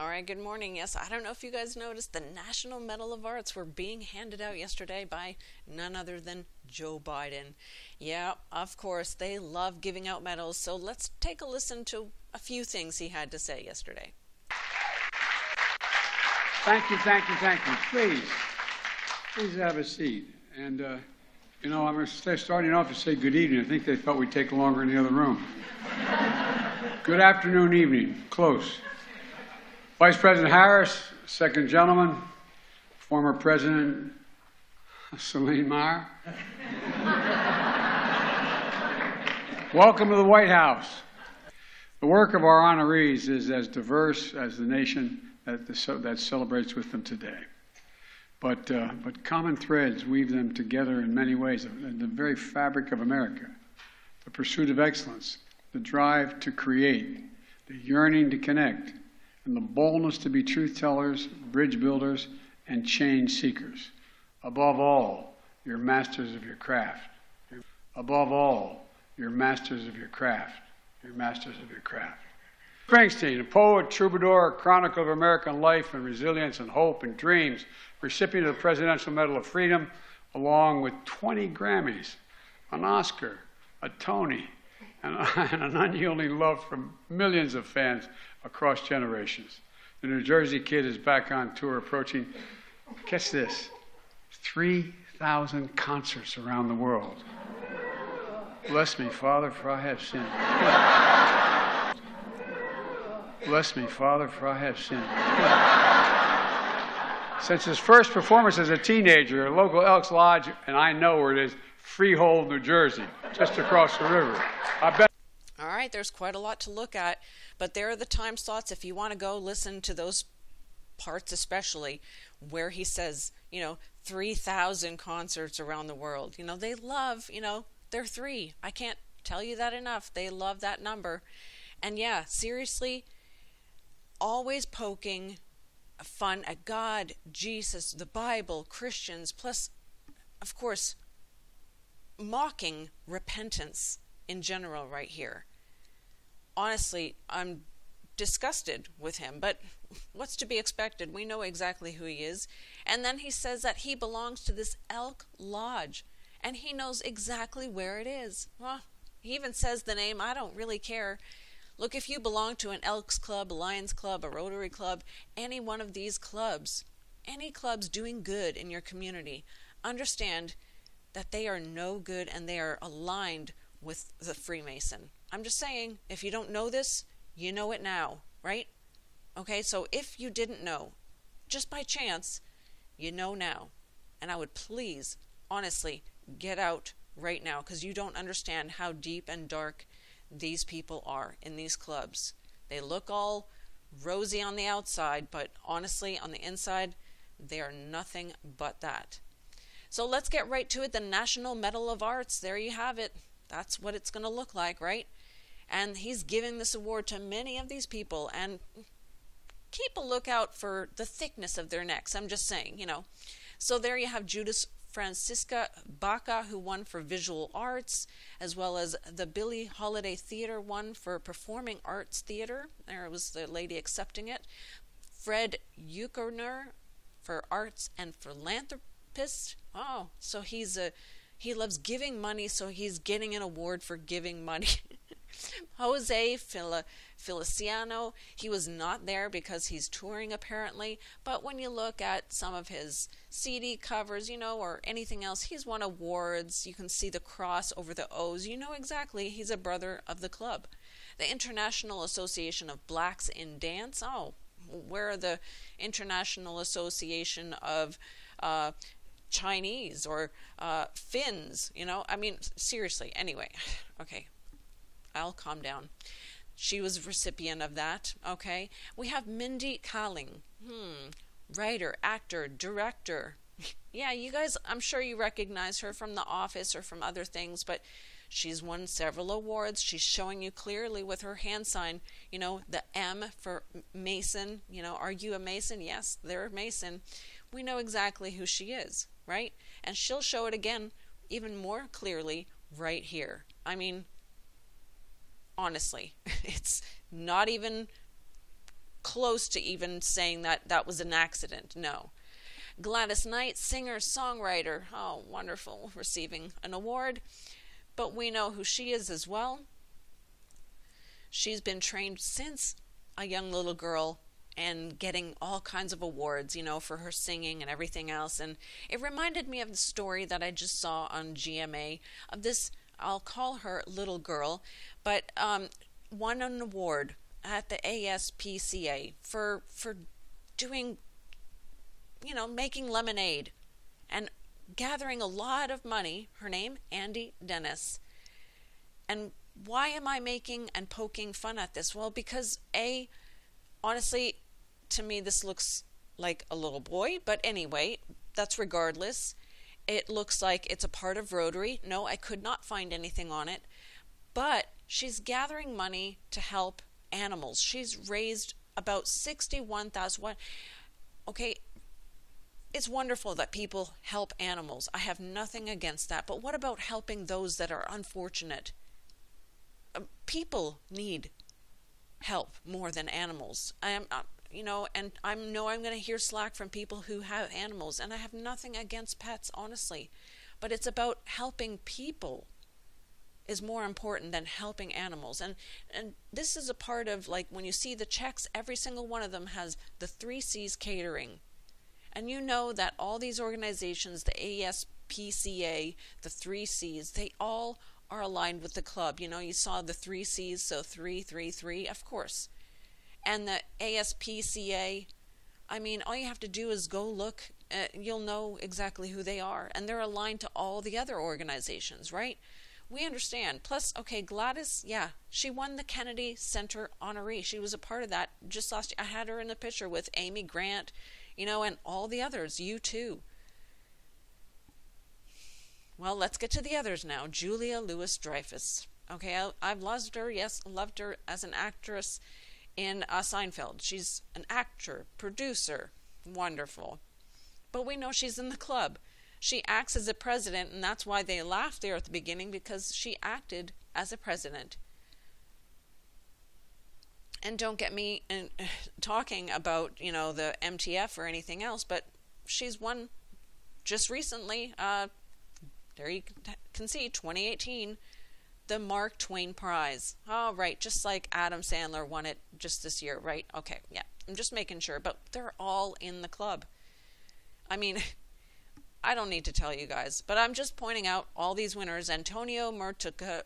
All right, good morning. Yes, I don't know if you guys noticed the National Medal of Arts were being handed out yesterday by none other than Joe Biden. Yeah, of course, they love giving out medals, so let's take a listen to a few things he had to say yesterday. Thank you, thank you, thank you. Please, please have a seat. And, uh, you know, I'm starting off to say good evening. I think they thought we'd take longer in the other room. good afternoon, evening. Close. Vice President Harris, second gentleman, former President Selina Meyer. Welcome to the White House. The work of our honorees is as diverse as the nation that, the, that celebrates with them today. But, uh, but common threads weave them together in many ways. The very fabric of America, the pursuit of excellence, the drive to create, the yearning to connect, and the boldness to be truth tellers, bridge builders, and change seekers. Above all, you're masters of your craft. Above all, you're masters of your craft. You're masters of your craft. Springsteen, a poet, troubadour, chronicle of American life and resilience and hope and dreams, recipient of the Presidential Medal of Freedom, along with 20 Grammys, an Oscar, a Tony, and, and an unyielding love from millions of fans across generations. The New Jersey Kid is back on tour, approaching, guess this, 3,000 concerts around the world. Bless me, Father, for I have sinned. Bless me, Father, for I have sinned. Since his first performance as a teenager at local Elks Lodge, and I know where it is, Freehold, New Jersey, just across the river. I bet. Right, there's quite a lot to look at. But there are the time slots if you want to go listen to those parts, especially where he says, you know, 3,000 concerts around the world. You know, they love, you know, they're three. I can't tell you that enough. They love that number. And yeah, seriously, always poking fun at God, Jesus, the Bible, Christians, plus, of course, mocking repentance in general right here honestly, I'm disgusted with him, but what's to be expected? We know exactly who he is. And then he says that he belongs to this Elk Lodge, and he knows exactly where it is. Well, he even says the name, I don't really care. Look, if you belong to an Elks Club, a Lions Club, a Rotary Club, any one of these clubs, any clubs doing good in your community, understand that they are no good and they are aligned with the Freemason. I'm just saying, if you don't know this, you know it now, right? Okay, so if you didn't know, just by chance, you know now. And I would please, honestly, get out right now because you don't understand how deep and dark these people are in these clubs. They look all rosy on the outside, but honestly, on the inside, they are nothing but that. So let's get right to it. The National Medal of Arts, there you have it. That's what it's going to look like, right? And he's giving this award to many of these people. And keep a lookout for the thickness of their necks. I'm just saying, you know. So there you have Judith Francisca Baca, who won for visual arts, as well as the Billie Holiday Theater won for performing arts theater. There was the lady accepting it. Fred Eychaner for arts and philanthropist. Oh, so he's a he loves giving money, so he's getting an award for giving money. Jose Feliciano, he was not there because he's touring apparently, but when you look at some of his CD covers, you know, or anything else, he's won awards. You can see the cross over the O's. You know exactly he's a brother of the club. The International Association of Blacks in Dance, oh, where are the International Association of uh, Chinese or uh, Finns? You know, I mean, seriously. Anyway, okay, I'll calm down. She was recipient of that. Okay. We have Mindy Kaling. Hmm. Writer, actor, director. yeah, you guys, I'm sure you recognize her from The Office or from other things, but she's won several awards. She's showing you clearly with her hand sign, you know, the M for Mason. You know, are you a Mason? Yes, they're a Mason. We know exactly who she is, right? And she'll show it again even more clearly right here. I mean, honestly. It's not even close to even saying that that was an accident. No. Gladys Knight, singer, songwriter. Oh, wonderful, receiving an award. But we know who she is as well. She's been trained since a young little girl and getting all kinds of awards, you know, for her singing and everything else. And it reminded me of the story that I just saw on GMA of this, I'll call her little girl, but um, won an award at the ASPCA for for doing, you know, making lemonade and gathering a lot of money. Her name, Andy Dennis. And why am I making and poking fun at this? Well, because A, honestly, to me, this looks like a little boy, but anyway, that's regardless. It looks like it's a part of Rotary. No, I could not find anything on it. But she's gathering money to help animals. She's raised about 61,000. Okay, it's wonderful that people help animals. I have nothing against that. But what about helping those that are unfortunate? Uh, people need help more than animals. I am, uh, you know, and I know I'm going to hear slack from people who have animals, and I have nothing against pets, honestly. But it's about helping people is more important than helping animals. And and this is a part of like when you see the checks, every single one of them has the three C's catering. And you know that all these organizations, the ASPCA, the three C's, they all are aligned with the club. You know, you saw the three C's, so three, three, three, of course. And the ASPCA, I mean, all you have to do is go look. Uh, you'll know exactly who they are. And they're aligned to all the other organizations, right? We understand. Plus, okay, Gladys, yeah, she won the Kennedy Center honoree. She was a part of that just last year. I had her in the picture with Amy Grant, you know, and all the others, you too. Well, let's get to the others now. Julia Louis Dreyfus. Okay, I, have loved her, yes, loved her as an actress in uh, Seinfeld. She's an actor, producer, wonderful. But we know she's in the club. She acts as a president, and that's why they laughed there at the beginning because she acted as a president. And don't get me in, talking about you know the MTF or anything else, but she's won just recently uh, there you can see 2018, the Mark Twain Prize. Oh, right, just like Adam Sandler won it just this year, right? Okay, yeah, I'm just making sure, but they're all in the club. I mean, I don't need to tell you guys, but I'm just pointing out all these winners. Antonio Martorell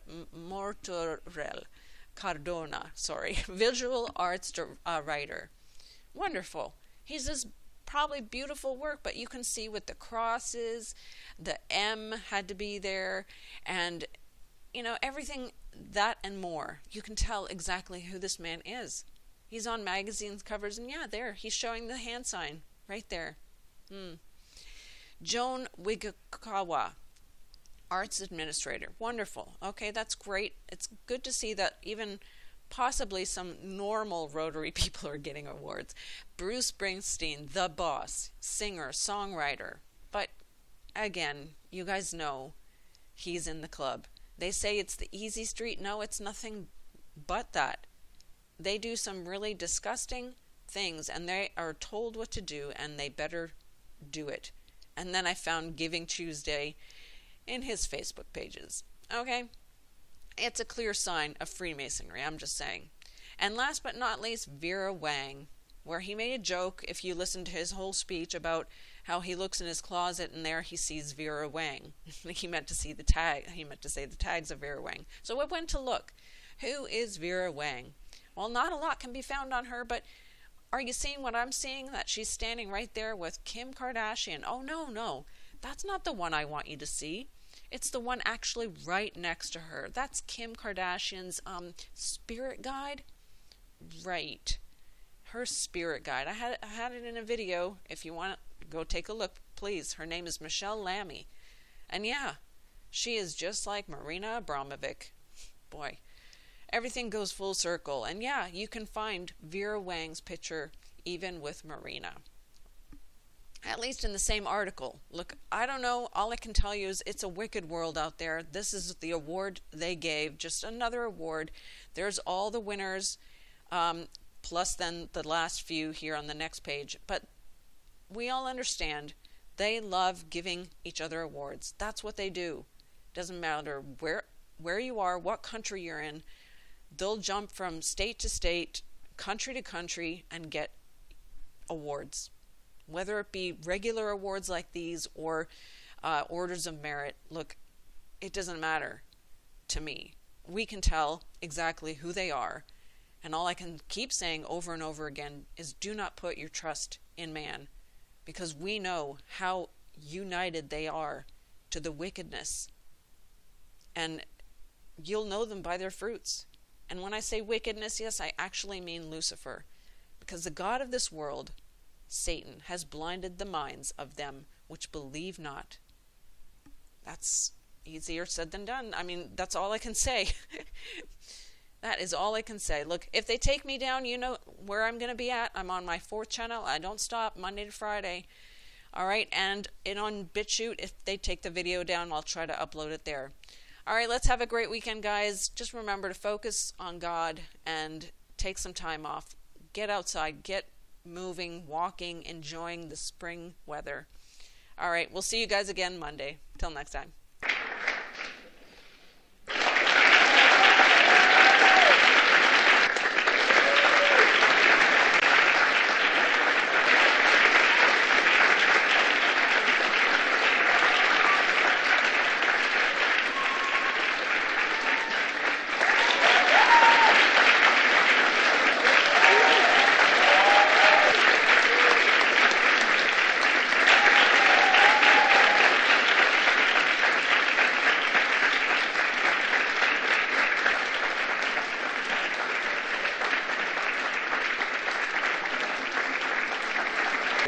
Cardona, sorry, visual arts uh, writer. Wonderful. He's this probably beautiful work, but you can see with the crosses, the M had to be there, and you know, everything that and more. You can tell exactly who this man is. He's on magazines covers, and yeah, there, he's showing the hand sign right there. Hmm. Joan Wigakawa, arts administrator. Wonderful. Okay, that's great. It's good to see that even possibly some normal Rotary people are getting awards. Bruce Springsteen, the boss, singer, songwriter. But again, you guys know he's in the club. They say it's the easy street. No, it's nothing but that. They do some really disgusting things and they are told what to do and they better do it. And then I found Giving Tuesday in his Facebook pages. Okay? It's a clear sign of Freemasonry, I'm just saying. And last but not least, Vera Wang, where he made a joke, if you listen to his whole speech, about how he looks in his closet and there he sees Vera Wang. he meant to see the tag, he meant to say the tags of Vera Wang. So I went to look. Who is Vera Wang? Well, not a lot can be found on her, but are you seeing what I'm seeing? That she's standing right there with Kim Kardashian. Oh, no, no. That's not the one I want you to see. It's the one actually right next to her. That's Kim Kardashian's um, spirit guide. Right. Her spirit guide. I had I had it in a video. If you want go take a look, please. Her name is Michelle Lammy. And yeah, she is just like Marina Abramovic. Boy, everything goes full circle. And yeah, you can find Vera Wang's picture even with Marina at least in the same article. Look, I don't know. All I can tell you is it's a wicked world out there. This is the award they gave, just another award. There's all the winners. Um, plus then the last few here on the next page. But we all understand they love giving each other awards. That's what they do. Doesn't matter where where you are, what country you're in. They'll jump from state to state, country to country and get awards. Whether it be regular awards like these or uh, orders of merit. Look, it doesn't matter to me. We can tell exactly who they are. And all I can keep saying over and over again is do not put your trust in man because we know how united they are to the wickedness. And you'll know them by their fruits. And when I say wickedness, yes, I actually mean Lucifer. Because the God of this world, Satan, has blinded the minds of them which believe not. That's easier said than done. I mean, that's all I can say. that is all I can say. Look, if they take me down, you know where I'm going to be at. I'm on my fourth channel. I don't stop Monday to Friday. All right, and it on BitChute. If they take the video down, I'll try to upload it there. All right, let's have a great weekend, guys. Just remember to focus on God and take some time off. Get outside, get moving, walking, enjoying the spring weather. All right, we'll see you guys again Monday. Till next time.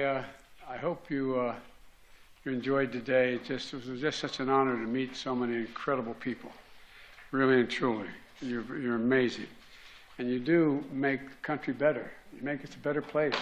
Uh, I hope you, uh, you enjoyed today. It just it was just such an honor to meet so many incredible people, really and truly. You're, you're amazing, and you do make the country better. You make it a better place.